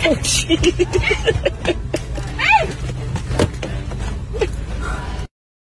気持い。